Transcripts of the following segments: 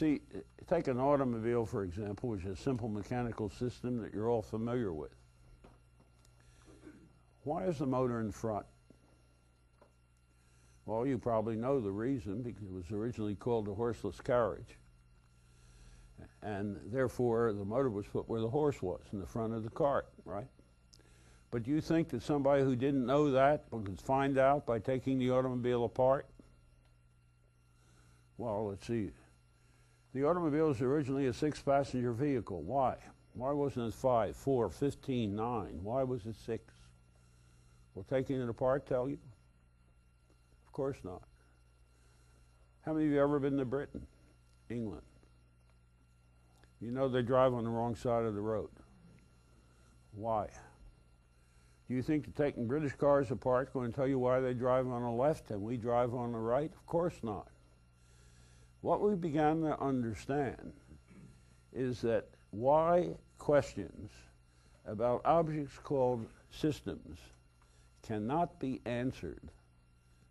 See, take an automobile, for example, which is a simple mechanical system that you're all familiar with. Why is the motor in front? Well, you probably know the reason because it was originally called a horseless carriage. And therefore, the motor was put where the horse was, in the front of the cart, right? But do you think that somebody who didn't know that could find out by taking the automobile apart? Well, let's see. The automobile was originally a six-passenger vehicle. Why? Why wasn't it five, four, 15, nine? Why was it six? Will taking it apart tell you? Of course not. How many of you ever been to Britain, England? You know they drive on the wrong side of the road. Why? Do you think that taking British cars apart is going to tell you why they drive on the left and we drive on the right? Of course not. What we began to understand is that why questions about objects called systems cannot be answered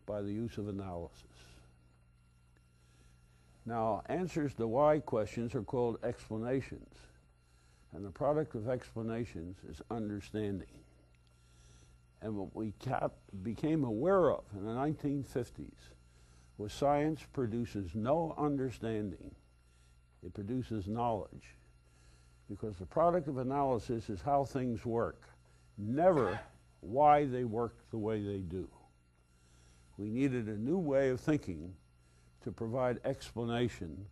by the use of analysis. Now, answers to why questions are called explanations, and the product of explanations is understanding. And what we became aware of in the 1950s was science produces no understanding, it produces knowledge. Because the product of analysis is how things work, never why they work the way they do. We needed a new way of thinking to provide explanation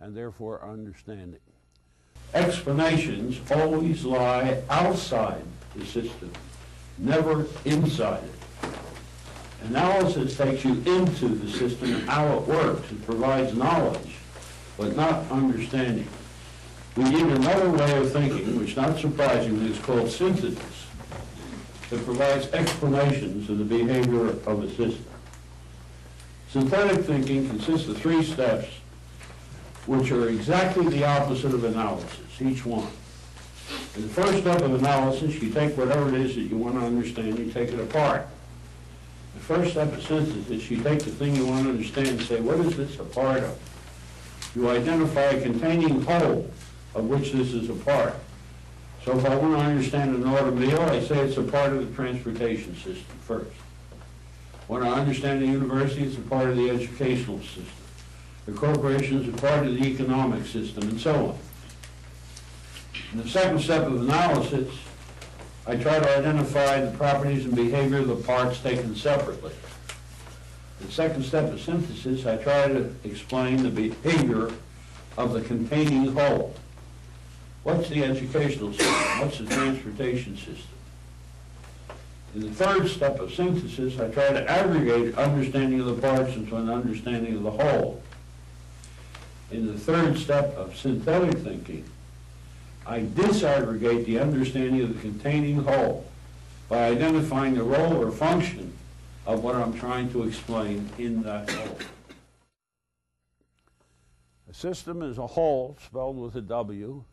and therefore understanding. Explanations always lie outside the system, never inside it. Analysis takes you into the system and how it works. It provides knowledge, but not understanding. We need another way of thinking, which not surprisingly is called synthesis, that provides explanations of the behavior of a system. Synthetic thinking consists of three steps, which are exactly the opposite of analysis, each one. In the first step of analysis, you take whatever it is that you want to understand, you take it apart. The first step of synthesis, is you take the thing you want to understand and say, what is this a part of? You identify a containing whole of which this is a part. So if I want to understand an automobile, I say it's a part of the transportation system first. When I understand the university, it's a part of the educational system. The corporation is a part of the economic system, and so on. In the second step of analysis, I try to identify the properties and behavior of the parts taken separately. The second step of synthesis, I try to explain the behavior of the containing whole. What's the educational system? What's the transportation system? In the third step of synthesis, I try to aggregate understanding of the parts into an understanding of the whole. In the third step of synthetic thinking, I disaggregate the understanding of the containing whole by identifying the role or function of what I'm trying to explain in that whole. A system is a whole, spelled with a W,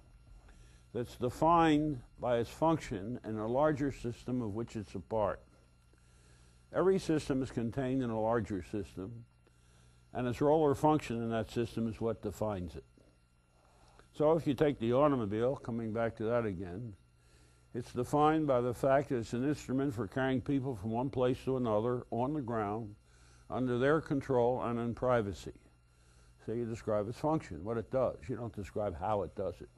that's defined by its function in a larger system of which it's a part. Every system is contained in a larger system, and its role or function in that system is what defines it. So if you take the automobile, coming back to that again, it's defined by the fact that it's an instrument for carrying people from one place to another on the ground, under their control and in privacy. So you describe its function, what it does. You don't describe how it does it.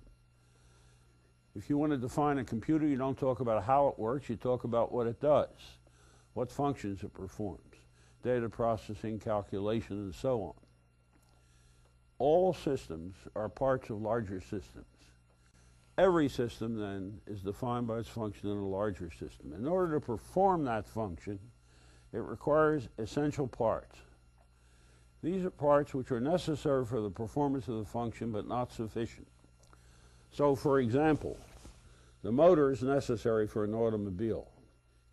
If you want to define a computer, you don't talk about how it works, you talk about what it does, what functions it performs, data processing, calculation, and so on. All systems are parts of larger systems. Every system, then, is defined by its function in a larger system. In order to perform that function, it requires essential parts. These are parts which are necessary for the performance of the function, but not sufficient. So, for example, the motor is necessary for an automobile.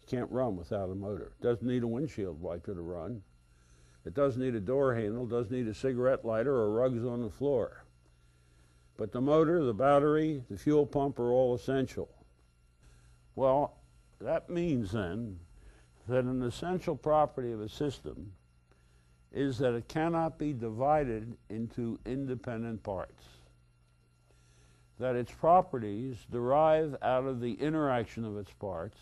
You can't run without a motor. It doesn't need a windshield wiper to run. It doesn't need a door handle, doesn't need a cigarette lighter or rugs on the floor. But the motor, the battery, the fuel pump are all essential. Well, that means then that an essential property of a system is that it cannot be divided into independent parts. That its properties derive out of the interaction of its parts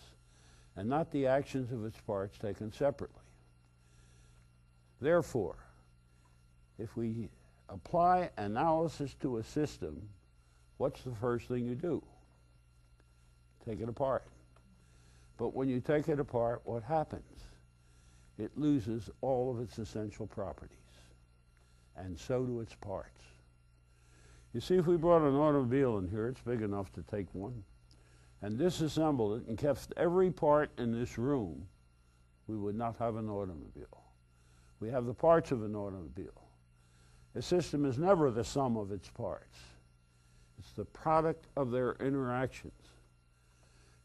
and not the actions of its parts taken separately. Therefore, if we apply analysis to a system, what's the first thing you do? Take it apart. But when you take it apart, what happens? It loses all of its essential properties, and so do its parts. You see, if we brought an automobile in here, it's big enough to take one, and disassembled it and kept every part in this room, we would not have an automobile. We have the parts of an automobile. A system is never the sum of its parts. It's the product of their interactions.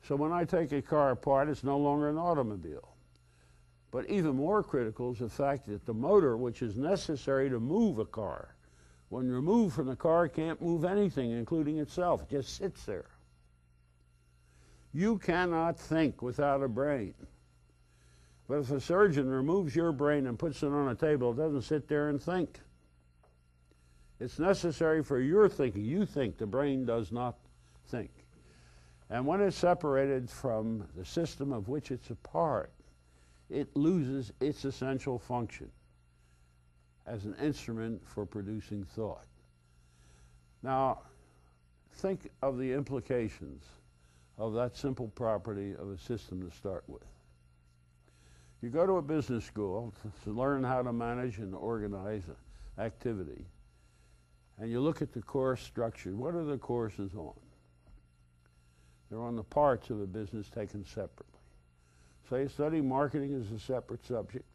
So when I take a car apart, it's no longer an automobile. But even more critical is the fact that the motor, which is necessary to move a car, when removed from the car, can't move anything, including itself. It just sits there. You cannot think without a brain. But if a surgeon removes your brain and puts it on a table, it doesn't sit there and think. It's necessary for your thinking. You think, the brain does not think. And when it's separated from the system of which it's a part, it loses its essential function as an instrument for producing thought. Now, think of the implications of that simple property of a system to start with. You go to a business school to learn how to manage and organize activity, and you look at the course structure. What are the courses on? They're on the parts of a business taken separately. So you study marketing as a separate subject,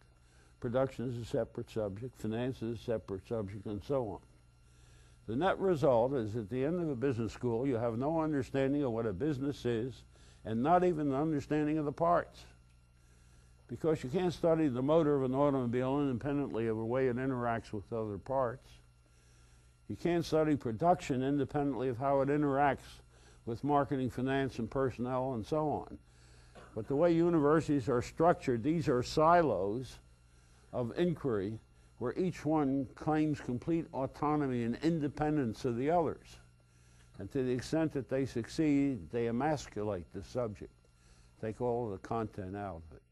production is a separate subject, finance is a separate subject, and so on. The net result is at the end of a business school, you have no understanding of what a business is and not even an understanding of the parts. Because you can't study the motor of an automobile independently of the way it interacts with other parts. You can't study production independently of how it interacts with marketing, finance, and personnel, and so on. But the way universities are structured, these are silos of inquiry where each one claims complete autonomy and independence of the others. And to the extent that they succeed, they emasculate the subject, take all the content out of it.